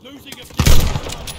Losing objective.